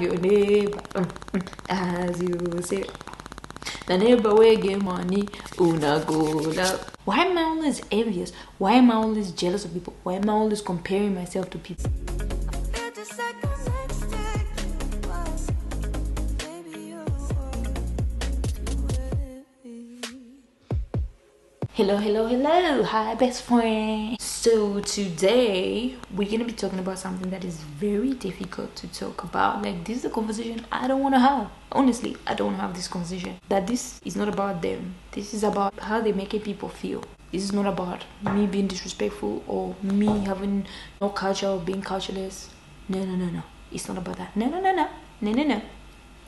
your neighbor as you say. The neighbor will get money, una go. Why am I always envious? Why am I always jealous of people? Why am I always comparing myself to people? Hello, hello, hello. Hi, best friend. So, today we're gonna be talking about something that is very difficult to talk about. Like, this is a conversation I don't want to have. Honestly, I don't have this conversation. That this is not about them, this is about how they're making people feel. This is not about me being disrespectful or me having no culture or being cultureless. No, no, no, no. It's not about that. No, no, no, no. No, no, no.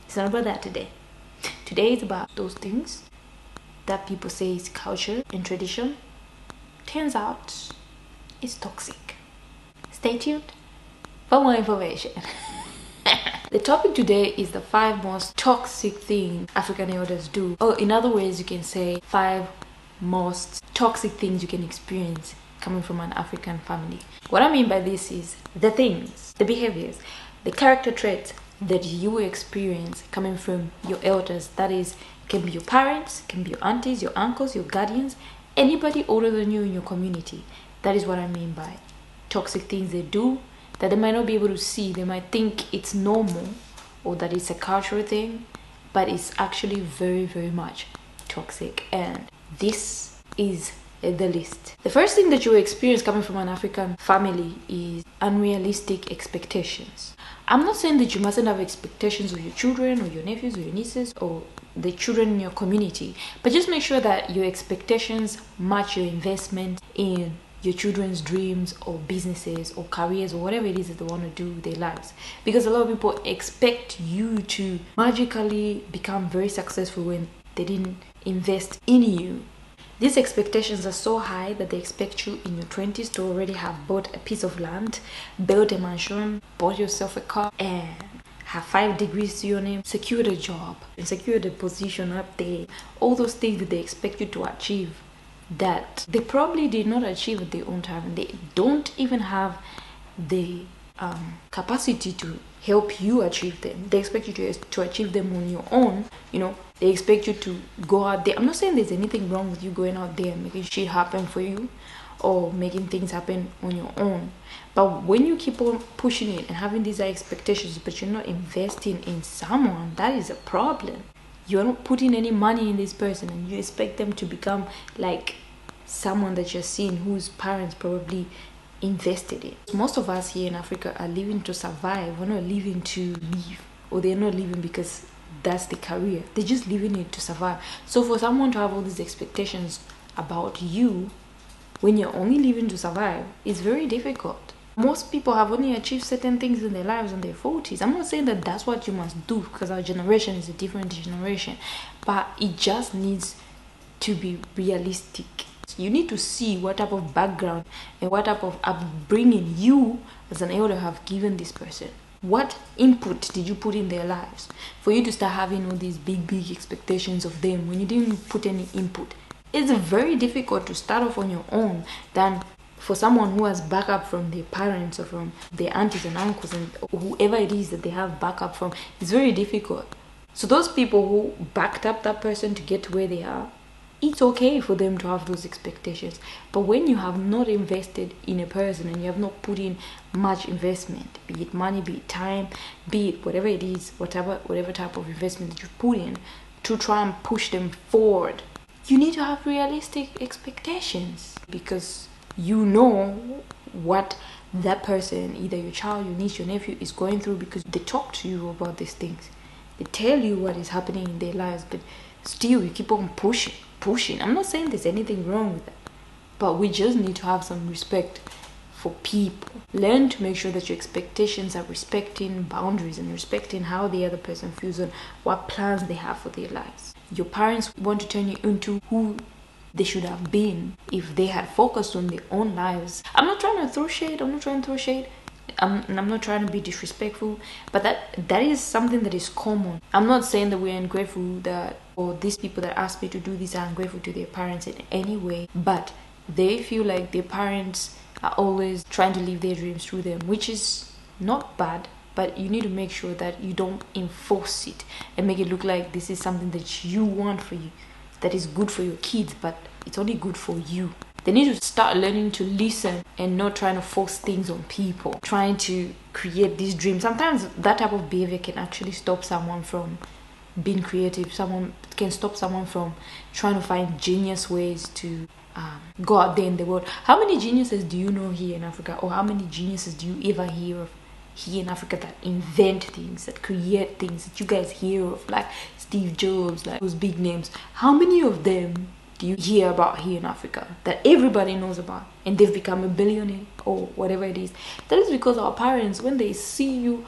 It's not about that today. Today is about those things that people say is culture and tradition turns out it's toxic. Stay tuned for more information. the topic today is the five most toxic things African elders do. Or in other ways, you can say five most toxic things you can experience coming from an African family. What I mean by this is the things, the behaviors, the character traits that you experience coming from your elders. That is can be your parents, can be your aunties, your uncles, your guardians, anybody older than you in your community. That is what I mean by toxic things they do that they might not be able to see. They might think it's normal or that it's a cultural thing, but it's actually very, very much toxic. And this is the list. The first thing that you experience coming from an African family is unrealistic expectations. I'm not saying that you mustn't have expectations of your children or your nephews or your nieces or the children in your community, but just make sure that your expectations match your investment in your children's dreams or businesses or careers or whatever it is that they want to do with their lives. Because a lot of people expect you to magically become very successful when they didn't invest in you these expectations are so high that they expect you in your 20s to already have bought a piece of land, built a mansion, bought yourself a car, and have five degrees to your name, secured a job, and secured a position up there. All those things that they expect you to achieve that they probably did not achieve their own time. They don't even have the um, capacity to help you achieve them. They expect you to, to achieve them on your own. You know, they expect you to go out there. I'm not saying there's anything wrong with you going out there and making shit happen for you or making things happen on your own. But when you keep on pushing it and having these expectations, but you're not investing in someone, that is a problem. You're not putting any money in this person and you expect them to become like someone that you're seeing whose parents probably invested in. Most of us here in Africa are living to survive. We're not living to live, or they're not living because that's the career. They're just living it to survive. So for someone to have all these expectations about you when you're only living to survive, it's very difficult. Most people have only achieved certain things in their lives in their 40s. I'm not saying that that's what you must do because our generation is a different generation, but it just needs to be realistic you need to see what type of background and what type of upbringing you as an elder have given this person. What input did you put in their lives for you to start having all these big, big expectations of them when you didn't put any input? It's very difficult to start off on your own than for someone who has backup from their parents or from their aunties and uncles and whoever it is that they have backup from. It's very difficult. So those people who backed up that person to get to where they are, it's okay for them to have those expectations. But when you have not invested in a person and you have not put in much investment be it money be it time be it whatever it is whatever whatever type of investment that you put in to try and push them forward you need to have realistic expectations because you know what that person either your child your niece your nephew is going through because they talk to you about these things. They tell you what is happening in their lives but still you keep on pushing pushing. I'm not saying there's anything wrong with that, but we just need to have some respect for people. Learn to make sure that your expectations are respecting boundaries and respecting how the other person feels and what plans they have for their lives. Your parents want to turn you into who they should have been if they had focused on their own lives. I'm not trying to throw shade, I'm not trying to throw shade. I'm, I'm not trying to be disrespectful, but that that is something that is common. I'm not saying that we're ungrateful that or these people that ask me to do this are ungrateful to their parents in any way, but they feel like their parents are always trying to live their dreams through them, which is not bad. but you need to make sure that you don't enforce it and make it look like this is something that you want for you that is good for your kids but it's only good for you they need to start learning to listen and not trying to force things on people. Trying to create these dreams. Sometimes that type of behavior can actually stop someone from being creative. Someone can stop someone from trying to find genius ways to um, go out there in the world. How many geniuses do you know here in africa? Or how many geniuses do you ever hear of here in africa that invent things that create things that you guys hear of? Like steve jobs like those big names. How many of them you hear about here in africa that everybody knows about and they've become a billionaire or whatever it is that is because our parents when they see you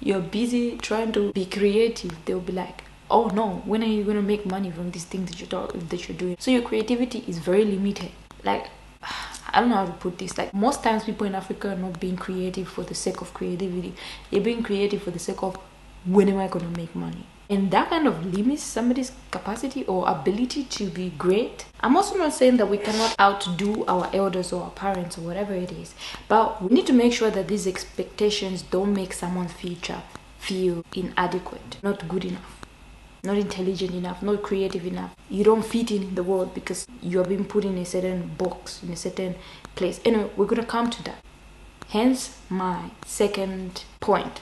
you're busy trying to be creative they'll be like oh no when are you going to make money from this thing that you're that you're doing so your creativity is very limited like I don't know how to put this. Like most times, people in Africa are not being creative for the sake of creativity. They're being creative for the sake of when am I going to make money? And that kind of limits somebody's capacity or ability to be great. I'm also not saying that we cannot outdo our elders or our parents or whatever it is, but we need to make sure that these expectations don't make someone's future feel inadequate, not good enough not intelligent enough, not creative enough. You don't fit in, the world because you are being put in a certain box, in a certain place. Anyway, we're gonna come to that. Hence my second point.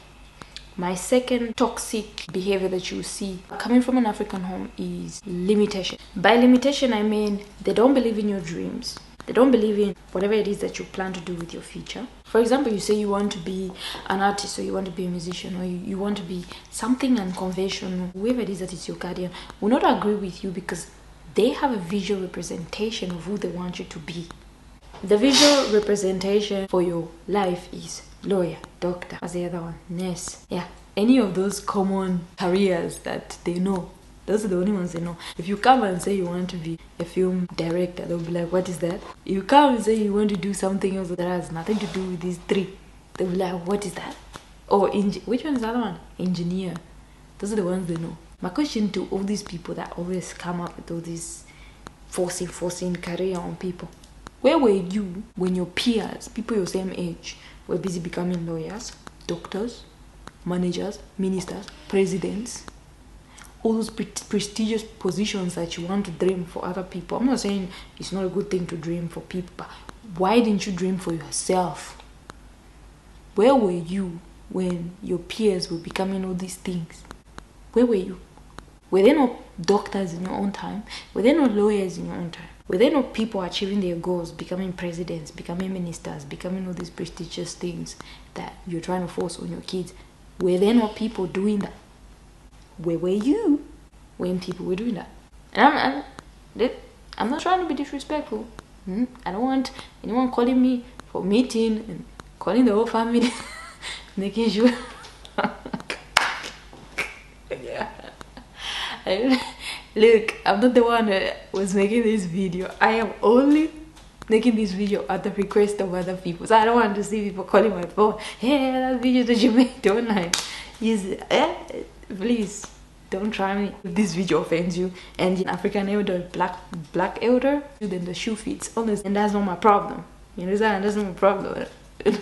My second toxic behavior that you see coming from an African home is limitation. By limitation, I mean they don't believe in your dreams. They don't believe in whatever it is that you plan to do with your future. For example, you say you want to be an artist or you want to be a musician or you, you want to be something unconventional, whoever it is that is your guardian will not agree with you because they have a visual representation of who they want you to be. The visual representation for your life is lawyer, doctor, as the other one, nurse. Yeah, any of those common careers that they know. Those are the only ones they know. If you come and say you want to be a film director, they'll be like, What is that? You come and say you want to do something else that has nothing to do with these three. They'll be like, What is that? Or which one's the other one? Engineer. Those are the ones they know. My question to all these people that always come up with all these forcing, forcing career on people. Where were you when your peers, people your same age, were busy becoming lawyers, doctors, managers, ministers, presidents, all those pre- prestigious positions that you want to dream for other people. I'm not saying it's not a good thing to dream for people, but why didn't you dream for yourself? Where were you when your peers were becoming all these things? Where were you? Were there no doctors in your own time? Were there no lawyers in your own time? Were there no people achieving their goals, becoming presidents, becoming ministers, becoming all these prestigious things that you're trying to force on your kids? Were there no people doing that? where were you when people were doing that? And I'm, I'm, I'm not trying to be disrespectful. Hmm? I don't want anyone calling me for meeting and calling the whole family, making sure. yeah. Look, I'm not the one that was making this video. I am only making this video at the request of other people. So I don't want to see people calling my phone. Hey, that video that you made online is eh, please don't try me if this video offends you and in african elder black black elder then the shoe fits honest and that's not my problem you understand that's not my problem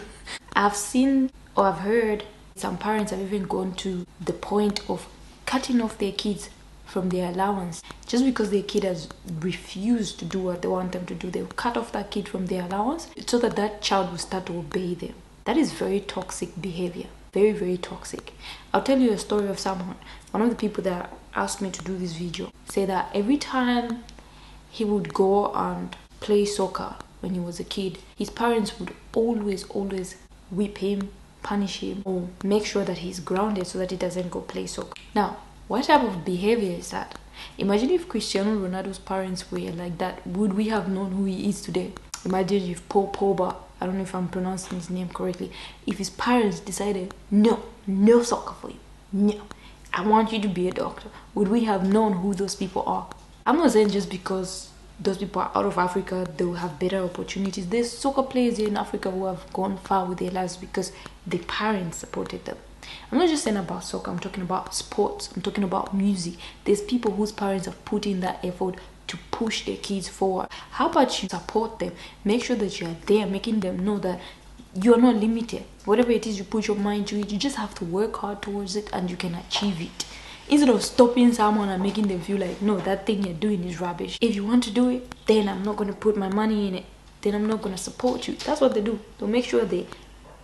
i've seen or i've heard some parents have even gone to the point of cutting off their kids from their allowance. Just because their kid has refused to do what they want them to do they'll cut off that kid from their allowance so that that child will start to obey them. That is very toxic behavior. Very very toxic. I'll tell you a story of someone. One of the people that asked me to do this video say that every time he would go and play soccer when he was a kid his parents would always always whip him punish him or make sure that he's grounded so that he doesn't go play soccer. Now what type of behavior is that imagine if cristiano ronaldo's parents were like that would we have known who he is today imagine if paul pogba I don't know if I'm pronouncing his name correctly. If his parents decided, no, no soccer for you, no, I want you to be a doctor, would we have known who those people are? I'm not saying just because those people are out of Africa, they will have better opportunities. There's soccer players here in Africa who have gone far with their lives because their parents supported them. I'm not just saying about soccer, I'm talking about sports, I'm talking about music. There's people whose parents have put in that effort to push their kids forward. How about you support them? Make sure that you are there, making them know that you're not limited. Whatever it is you put your mind to it, you just have to work hard towards it and you can achieve it. Instead of stopping someone and making them feel like, no, that thing you're doing is rubbish. If you want to do it, then I'm not going to put my money in it. Then I'm not going to support you. That's what they do. They'll make sure they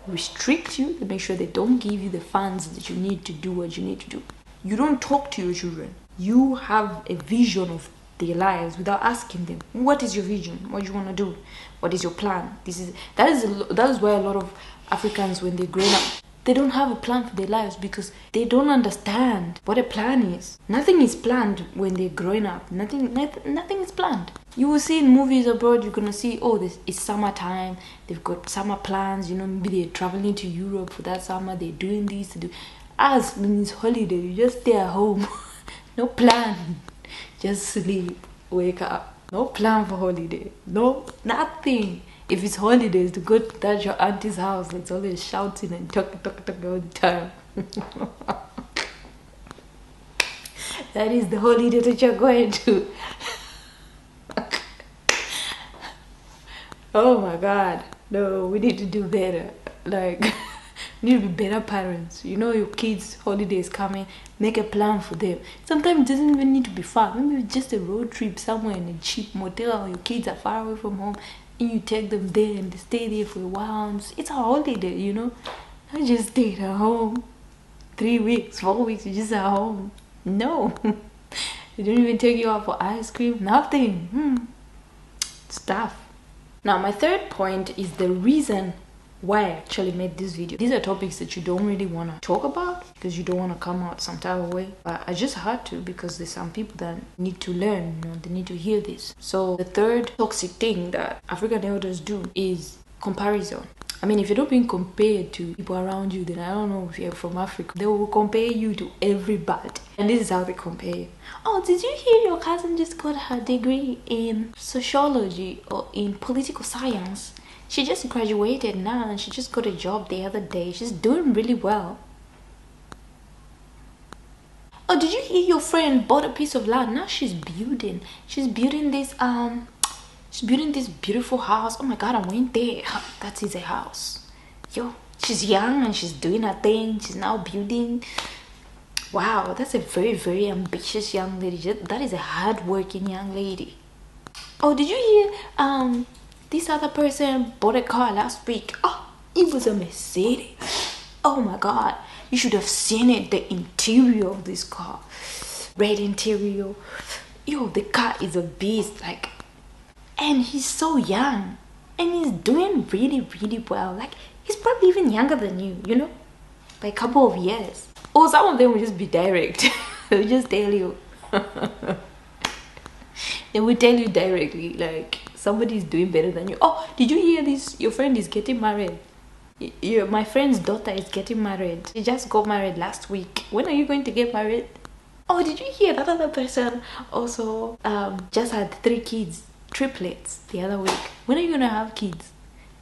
restrict you, they make sure they don't give you the funds that you need to do what you need to do. You don't talk to your children. You have a vision of their lives without asking them what is your vision what do you want to do what is your plan this is that is that is why a lot of africans when they grow up they don't have a plan for their lives because they don't understand what a plan is. Nothing is planned when they're growing up. Nothing nothing, is planned. You will see in movies abroad you're gonna see oh this is summertime. They've got summer plans you know maybe they're traveling to europe for that summer. They're doing this to do. As when it's holiday you just stay at home. No plan. Just sleep, wake up. No plan for holiday. No, nothing. If it's holidays, to go to that your auntie's house that's always shouting and talking, talking, talking all the time. that is the holiday that you're going to. oh my god. No, we need to do better. Like need to be better parents. You know your kids' holidays coming, make a plan for them. Sometimes it doesn't even need to be far. Maybe it's just a road trip somewhere in a cheap motel. Your kids are far away from home, you take them there and they stay there for a while. It's a holiday, you know. I just stayed at home three weeks, four weeks. You just at home. No, they don't even take you out for ice cream. Nothing. Hmm. Stuff. Now, my third point is the reason why I actually made this video. These are topics that you don't really want to talk about because you don't want to come out some type of way. But I just had to because there's some people that need to learn, you know, they need to hear this. So the third toxic thing that African elders do is comparison. I mean, if you're not being compared to people around you, then I don't know if you're from Africa. They will compare you to everybody. And this is how they compare. Oh, did you hear your cousin just got her degree in sociology or in political science? She just graduated now and she just got a job the other day. She's doing really well. Oh, did you hear your friend bought a piece of land? Now she's building. She's building this um she's building this beautiful house. Oh my god, I went there. That is a house. Yo, she's young and she's doing her thing. She's now building. Wow, that's a very, very ambitious young lady. That is a hard-working young lady. Oh, did you hear um this other person bought a car last week. Oh, it was a Mercedes. Oh my god. You should have seen it, the interior of this car. Red interior. Yo, the car is a beast. Like, and he's so young. And he's doing really, really well. Like, he's probably even younger than you, you know? By a couple of years. Or some of them will just be direct. They'll just tell you. they will tell you directly, like, somebody is doing better than you. Oh did you hear this? Your friend is getting married. My friend's daughter is getting married. She just got married last week. When are you going to get married? Oh did you hear that other person also um, just had three kids triplets the other week? When are you gonna have kids?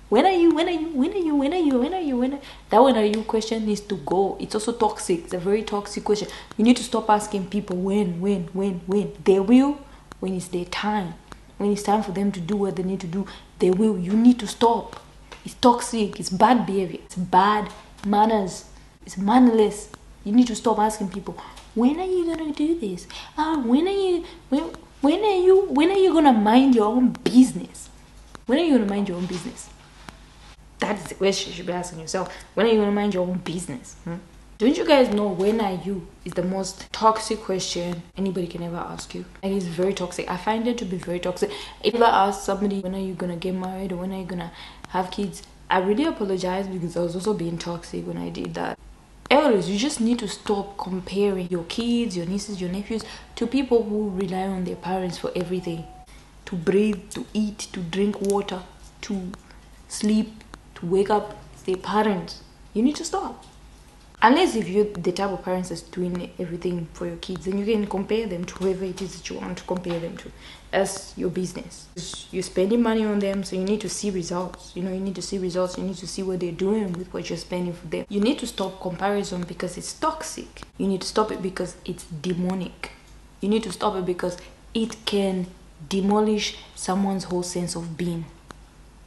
When are you when are you when are you when are you when are you when are... that when are you question needs to go. It's also toxic. It's a very toxic question. You need to stop asking people when when when when. They will when it's their time when it's time for them to do what they need to do, they will. You need to stop. It's toxic. It's bad behavior. It's bad manners. It's mannerless. You need to stop asking people, when are you gonna do this? Uh, when are you when when are you when are you gonna mind your own business? When are you gonna mind your own business? That is the question you should be asking yourself. When are you gonna mind your own business? Hmm? Don't you guys know when are you is the most toxic question anybody can ever ask you. And it's very toxic. I find it to be very toxic. If I ask somebody when are you gonna get married or when are you gonna have kids, I really apologize because I was also being toxic when I did that. Elders, you just need to stop comparing your kids, your nieces, your nephews to people who rely on their parents for everything. To breathe, to eat, to drink water, to sleep, to wake up. Their parents. You need to stop unless if you're the type of parents that's doing everything for your kids then you can compare them to whoever it is that you want to compare them to. As your business. You're spending money on them so you need to see results. You know you need to see results. You need to see what they're doing with what you're spending for them. You need to stop comparison because it's toxic. You need to stop it because it's demonic. You need to stop it because it can demolish someone's whole sense of being.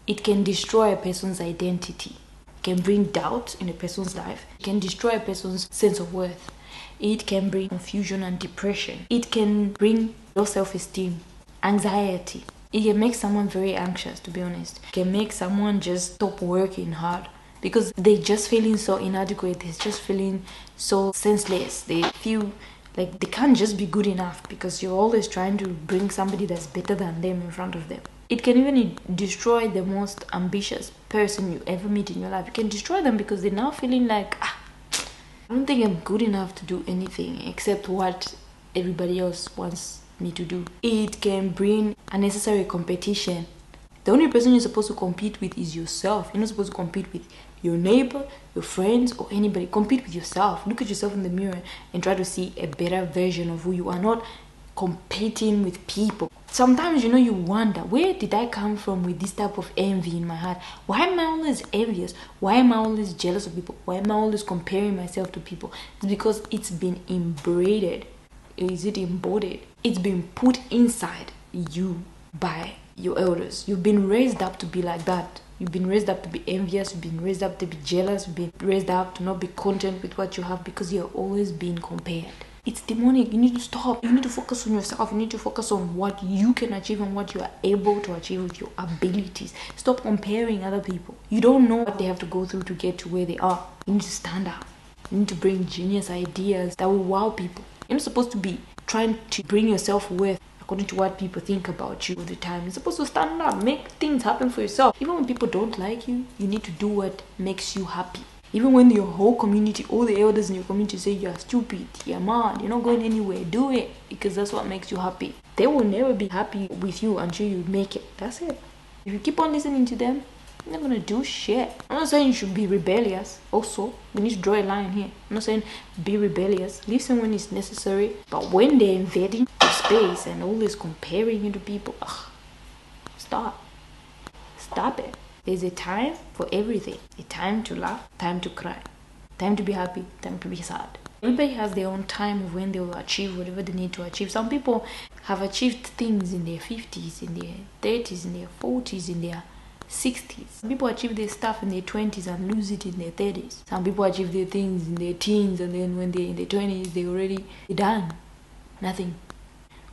It can destroy a person's identity can bring doubt in a person's life. It can destroy a person's sense of worth. It can bring confusion and depression. It can bring low self-esteem, anxiety. It can make someone very anxious, to be honest. It can make someone just stop working hard because they're just feeling so inadequate. They're just feeling so senseless. They feel like they can't just be good enough because you're always trying to bring somebody that's better than them in front of them. It can even destroy the most ambitious person you ever meet in your life. It can destroy them because they're now feeling like, ah, I don't think I'm good enough to do anything except what everybody else wants me to do. It can bring unnecessary competition. The only person you're supposed to compete with is yourself. You're not supposed to compete with your neighbor, your friends, or anybody. Compete with yourself. Look at yourself in the mirror and try to see a better version of who you are, not competing with people. Sometimes you know you wonder where did I come from with this type of envy in my heart? Why am I always envious? Why am I always jealous of people? Why am I always comparing myself to people? It's because it's been inbred. Is it embodied? It's been put inside you by your elders. You've been raised up to be like that. You've been raised up to be envious. You've been raised up to be jealous. You've been raised up to not be content with what you have because you're always being compared. It's demonic. You need to stop. You need to focus on yourself. You need to focus on what you can achieve and what you are able to achieve with your abilities. Stop comparing other people. You don't know what they have to go through to get to where they are. You need to stand up. You need to bring genius ideas that will wow people. You're not supposed to be trying to bring yourself worth according to what people think about you all the time. You're supposed to stand up, make things happen for yourself. Even when people don't like you, you need to do what makes you happy. Even when your whole community, all the elders in your community say you're stupid, you're mad, you're not going anywhere, do it because that's what makes you happy. They will never be happy with you until you make it. That's it. If you keep on listening to them, you're not gonna do shit. I'm not saying you should be rebellious. Also, we need to draw a line here. I'm not saying be rebellious. Listen when it's necessary. But when they're invading your space and always comparing you to people, ugh, stop. Stop it. There's a time for everything. A time to laugh, time to cry, time to be happy, time to be sad. Everybody has their own time of when they will achieve whatever they need to achieve. Some people have achieved things in their 50s, in their 30s, in their 40s, in their 60s. Some people achieve their stuff in their 20s and lose it in their 30s. Some people achieve their things in their teens and then when they're in their 20s, they're already done. Nothing.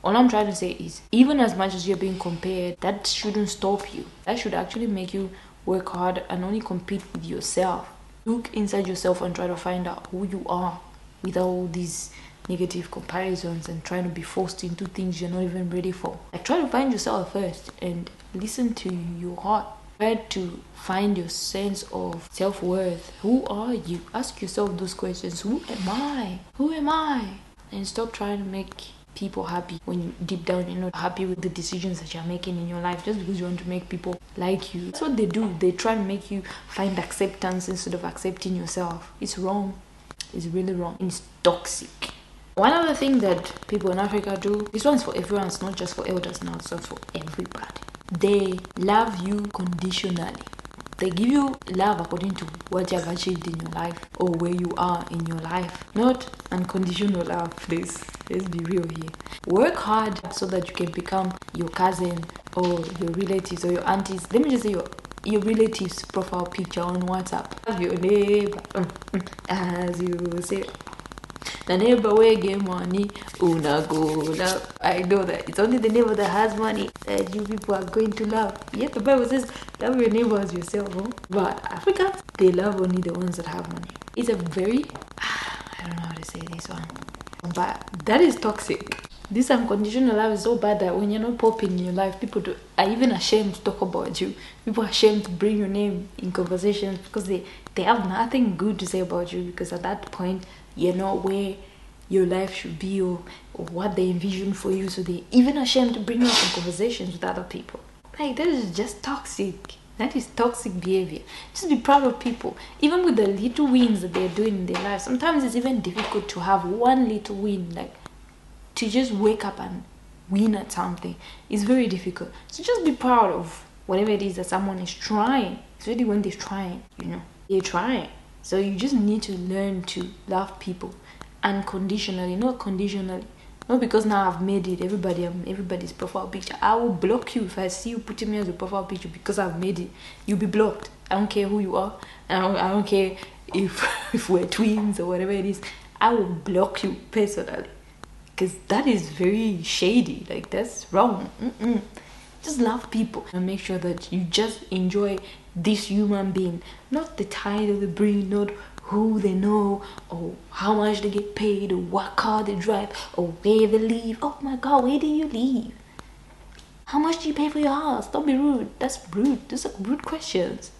All I'm trying to say is, even as much as you're being compared, that shouldn't stop you. That should actually make you work hard and only compete with yourself. Look inside yourself and try to find out who you are without all these negative comparisons and trying to be forced into things you're not even ready for. Like try to find yourself first and listen to your heart. Try to find your sense of self-worth. Who are you? Ask yourself those questions. Who am I? Who am I? And stop trying to make people happy when you, deep down you're not happy with the decisions that you're making in your life just because you want to make people like you. That's what they do. They try and make you find acceptance instead of accepting yourself. It's wrong. It's really wrong. It's toxic. One other thing that people in Africa do, this one's for everyone, it's not just for elders now, it's for everybody. They love you conditionally. They give you love according to what you have achieved in your life or where you are in your life. Not unconditional love, please. Let's be real here. Work hard so that you can become your cousin or your relatives or your aunties. Let me just say your your relatives profile picture on WhatsApp. Have your neighbor, mm, mm, as you say the neighbor will get money, una go love. I know that it's only the neighbor that has money that you people are going to love. Yeah, the Bible says love your neighbor as yourself. Huh? But Africa, they love only the ones that have money. It's a very, I don't know how to say this one, but that is toxic. This unconditional love is so bad that when you're not popping in your life, people do, are even ashamed to talk about you. People are ashamed to bring your name in conversations because they, they have nothing good to say about you because at that point, you're not where your life should be or, what they envision for you. So they even ashamed to bring up in conversations with other people. Like that is just toxic. That is toxic behavior. Just be proud of people. Even with the little wins that they're doing in their life. Sometimes it's even difficult to have one little win. Like to just wake up and win at something. It's very difficult. So just be proud of whatever it is that someone is trying. It's really when they're trying, you know. They're trying. So you just need to learn to love people unconditionally, not conditionally. Not because now I've made it everybody I'm everybody's profile picture. I will block you if I see you putting me as a profile picture because I've made it. You'll be blocked. I don't care who you are. I don't, I don't care if if we're twins or whatever it is. I will block you personally because that is very shady. Like that's wrong. Mm-mm. Just love people and make sure that you just enjoy this human being, not the title they bring, not who they know or how much they get paid or what car they drive or where they live. Oh my god, where do you live? How much do you pay for your house? Don't be rude. That's rude. Those are rude questions.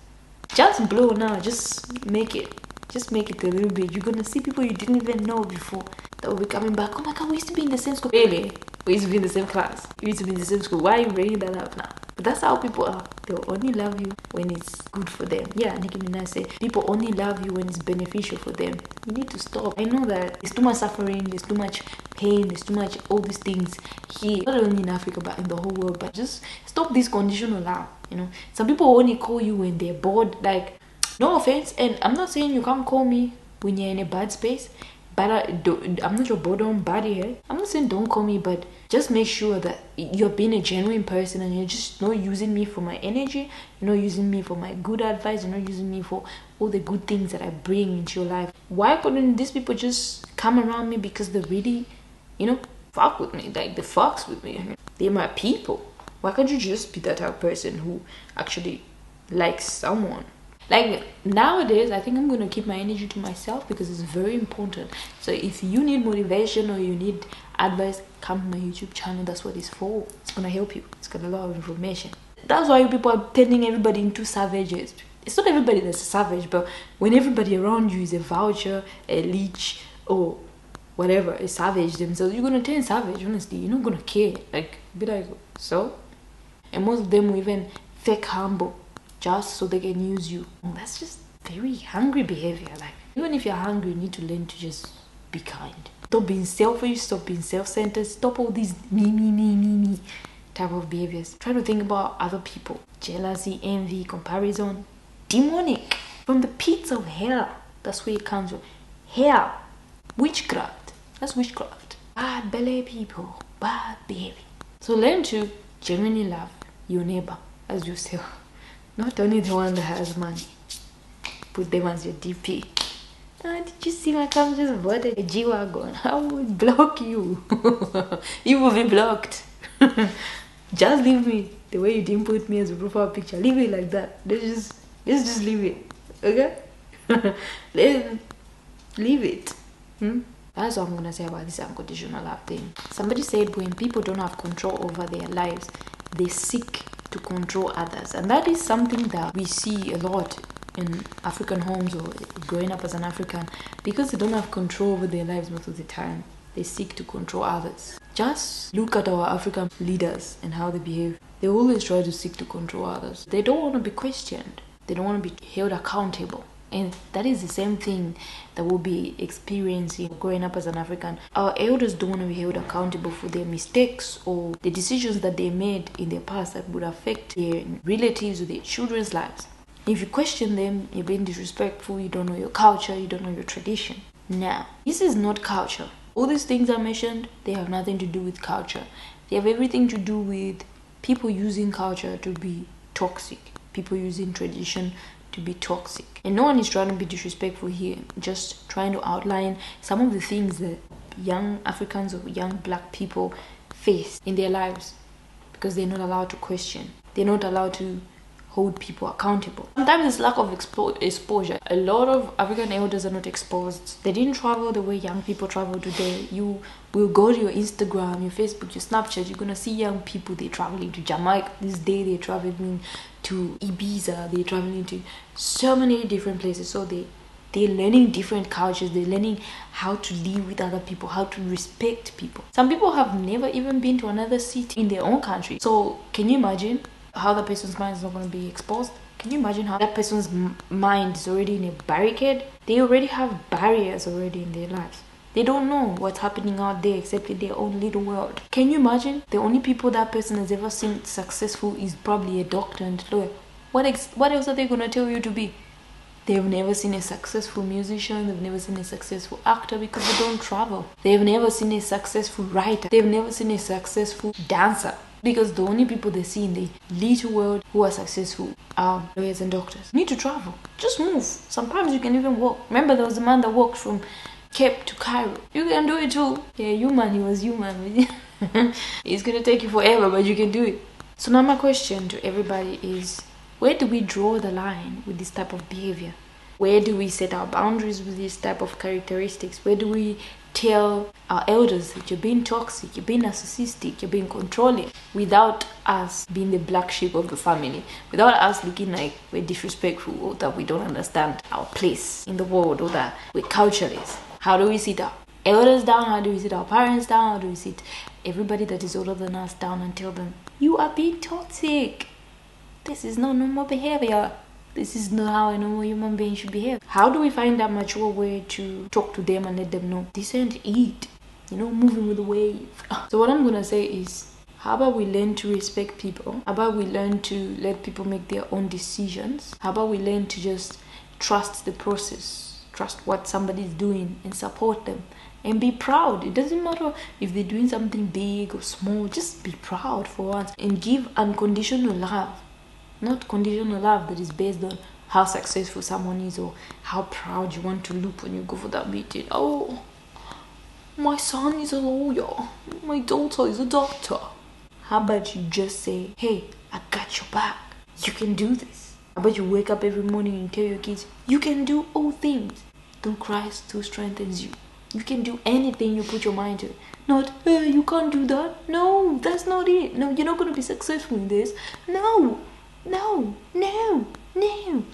Just blow now. Just make it. Just make it a little bit. You're gonna see people you didn't even know before that will be coming back. Oh my god, we used to be in the same school. Really? We used to be in the same class. We used to be in the same school. Why are you bringing that up now? But that's how people are. They'll only love you when it's good for them. Yeah, Nicki Minaj said people only love you when it's beneficial for them. You need to stop. I know that it's too much suffering, there's too much pain, there's too much all these things here. Not only in Africa but in the whole world. But just stop this conditional love. You know, some people only call you when they're bored. Like, no offense, and I'm not saying you can't call me when you're in a bad space but I I'm not your bottom body here. Not saying don't call me, but just make sure that you're being a genuine person and you're just not using me for my energy. You're not using me for my good advice. You're not using me for all the good things that I bring into your life. Why couldn't these people just come around me because they really, you know, fuck with me? Like they fucks with me. They're my people. Why can't you just be that type of person who actually likes someone? Like nowadays i think i'm to keep my energy to myself because it's very important. So if you need motivation or you need advice come to my youtube channel. That's what it's for. It's to help you. It's got a lot of information. That's why people are turning everybody into savages. It's not everybody that's a savage but when everybody around you is a voucher a leech or whatever a savage themselves you're to turn savage honestly. You're not to care. Like be like so? And most of them will even fake humble just so they can use you. That's just very hungry behavior. Like, even if you're hungry, you need to learn to just be kind. Stop being selfish, stop being self centered, stop all these me, me, me, me, me type of behaviors. Try to think about other people. Jealousy, envy, comparison, demonic from the pits of hell. That's where it comes from. Hell, witchcraft. That's witchcraft. Bad belly people, bad behavior. So learn to genuinely love your neighbor as yourself. Not only the one that has money. Put them as your DP. Ah, did you see my car just bought a G-Wagon? I would block you. you will be blocked. just leave me the way you didn't put me as a profile picture. Leave it like that. Let's just let's just leave it. Okay? Let leave it. Hmm? That's what I'm gonna say about this unconditional love thing. Somebody said when people don't have control over their lives, they seek to control others. And that is something that we see a lot in African homes or growing up as an African because they don't have control over their lives most of the time. They seek to control others. Just look at our African leaders and how they behave. They always try to seek to control others. They don't want to be questioned. They don't want to be held accountable. And that is the same thing that we'll be experiencing growing up as an African. Our elders don't want to be held accountable for their mistakes or the decisions that they made in their past that would affect their relatives or their children's lives. If you question them, you're being disrespectful, you don't know your culture, you don't know your tradition. Now, this is not culture. All these things I mentioned, they have nothing to do with culture. They have everything to do with people using culture to be toxic, people using tradition to be toxic. And no one is trying to be disrespectful here, just trying to outline some of the things that young Africans or young black people face in their lives because they're not allowed to question. They're not allowed to hold people accountable. Sometimes it's lack of expo- exposure. A lot of African elders are not exposed. They didn't travel the way young people travel today. You will go to your Instagram, your Facebook, your Snapchat. You're gonna see young people. They're traveling to Jamaica this day. They're traveling to Ibiza. They're traveling to so many different places. So they they're learning different cultures they're learning how to live with other people how to respect people some people have never even been to another city in their own country so can you imagine how the person's mind is not going to be exposed can you imagine how that person's mind is already in a barricade they already have barriers already in their lives they don't know what's happening out there except in their own little world. Can you imagine? The only people that person has ever seen successful is probably a doctor and lawyer. What ex- what else are they gonna tell you to be? They've never seen a successful musician, they've never seen a successful actor because they don't travel. They've never seen a successful writer, they've never seen a successful dancer. Because the only people they see in the little world who are successful are lawyers and doctors. You need to travel. Just move. Sometimes you can even walk. Remember, there was a man that walked from Cape to Cairo. You can do it too. Yeah, human, he was human. it's gonna take you forever, but you can do it. So now my question to everybody is where do we draw the line with this type of behavior? Where do we set our boundaries with this type of characteristics? Where do we tell our elders that you're being toxic, you're being narcissistic, you're being controlling without us being the black sheep of the family, without us looking like we're disrespectful or that we don't understand our place in the world or that we're cultureless. How do we sit our elders down? How do we sit our parents down? How do we sit everybody that is older than us down and tell them, you are being toxic? This is not normal behavior this is not how a normal human being should behave. How do we find that mature way to talk to them and let them know this ain't eat? You know, moving with the wave. So what I'm gonna say is how about we learn to respect people? How about we learn to let people make their own decisions? How about we learn to just trust the process, trust what somebody's doing and support them? And be proud. It doesn't matter if they're doing something big or small, just be proud for once and give unconditional love not conditional love that is based on how successful someone is or how proud you want to look when you go for that meeting. Oh, my son is a lawyer, my daughter is a doctor. How about you just say, hey, I got your back. You can do this. How about you wake up every morning and tell your kids, you can do all things through Christ who strengthens you. You can do anything you put your mind to. Not, you can't do that. No, that's not it. No, you're not going to be successful in this. No, no, no, no.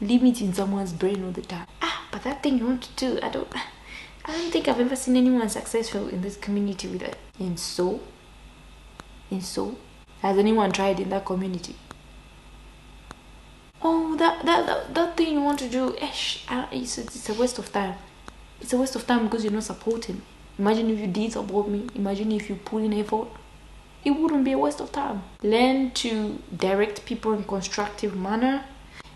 Limit in someone's brain all the time. Ah, but that thing you want to do, I don't. I don't think I've ever seen anyone successful in this community with it. And so, and so, has anyone tried in that community? Oh, that that that, that thing you want to do, ish, it's, it's a waste of time. It's a waste of time because you're not supporting. Imagine if you did support me. Imagine if you put in effort it wouldn't be a waste of time. Learn to direct people in constructive manner.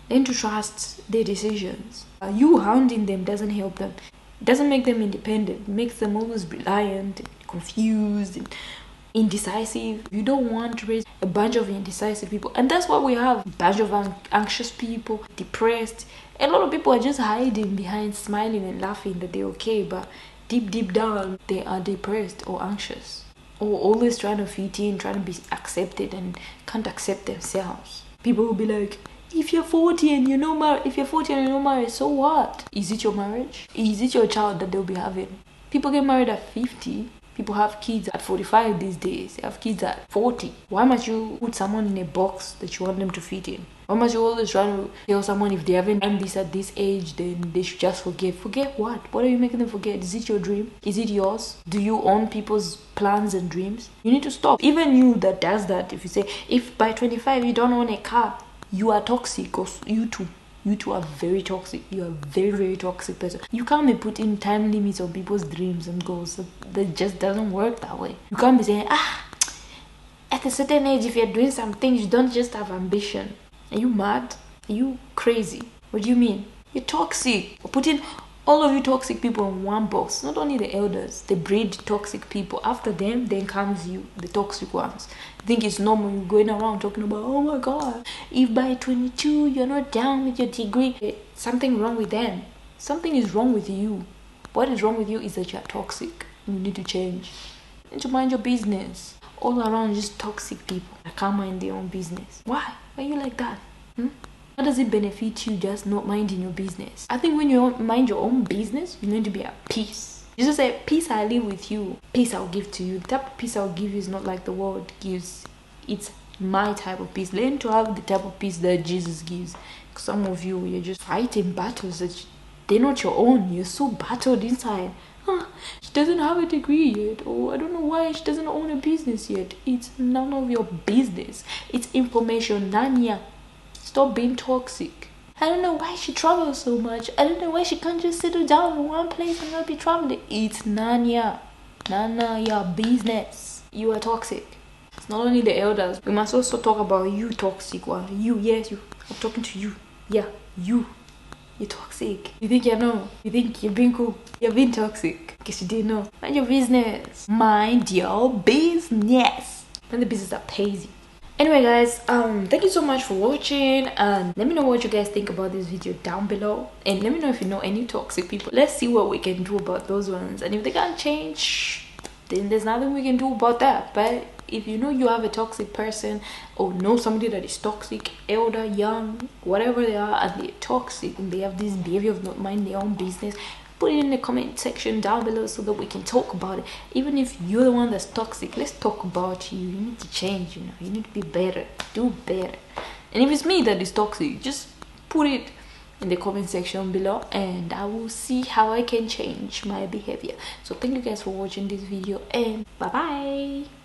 Learn to trust their decisions. Uh, you hounding them doesn't help them. It doesn't make them independent. It makes them always reliant, and confused, and indecisive. You don't want to raise a bunch of indecisive people, and that's what we have: a bunch of anxious people, depressed. A lot of people are just hiding behind smiling and laughing that they're okay, but deep, deep down, they are depressed or anxious or always trying to fit in, trying to be accepted and can't accept themselves. People will be like, if you're 40 and you're not married, if you're 40 and you're not married, so what? Is it your marriage? Is it your child that they'll be having? People get married at 50. People have kids at 45 these days. They have kids at 40. Why must you put someone in a box that you want them to fit in? Why must you always try to tell someone if they haven't done this at this age, then they should just forget? Forget what? What are you making them forget? Is it your dream? Is it yours? Do you own people's plans and dreams? You need to stop. Even you that does that, if you say, if by 25 you don't own a car, you are toxic, or you too. You two are very toxic. You are very, very toxic person. You can't be putting time limits on people's dreams and goals. That just doesn't work that way. You can't be saying, ah, at a certain age, if you're doing some things, you don't just have ambition are you mad? Are you crazy? What do you mean? You're toxic. Putting all of you toxic people in one box. Not only the elders, they breed toxic people. After them, then comes you, the toxic ones. I think it's normal going around talking about, oh my god, if by 22 you're not down with your degree, something wrong with them. Something is wrong with you. What is wrong with you is that you're toxic. You need to change. You need to mind your business. All around, just toxic people that can't mind their own business. Why? Why are you like that? Hmm? How does it benefit you just not minding your business? I think when you mind your own business, you're going to be at peace. You said, Peace I live with you, peace I'll give to you. That peace I'll give you is not like the world gives, it's my type of peace. Learn to have the type of peace that Jesus gives. Some of you, you're just fighting battles that they're not your own. You're so battled inside. Huh, she doesn't have a degree yet, or I don't know why she doesn't own a business yet. It's none of your business. It's information. Nanya, stop being toxic. I don't know why she travels so much. I don't know why she can't just settle down in one place and not be traveling. It's Nanya. Nana, your business. You are toxic. It's not only the elders. We must also talk about you, toxic one. You, yes, you. I'm talking to you. Yeah, you. you're toxic. You think you know. You think you're being cool. You're being toxic. Guess you didn't know. Mind your business. Mind your business. Mind the business that pays you. Anyway guys, um thank you so much for watching and let me know what you guys think about this video down below and let me know if you know any toxic people. Let's see what we can do about those ones and if they can't change then there's nothing we can do about that. But if you know you have a toxic person or know somebody that is toxic, elder, young, whatever they are, and they're toxic and they have this behavior of not minding their own business, put it in the comment section down below so that we can talk about it. Even if you're the one that's toxic, let's talk about you. You need to change, you know, you need to be better, do better. And if it's me that is toxic, just put it in the comment section below and i will see how i can change my behavior so thank you guys for watching this video and bye bye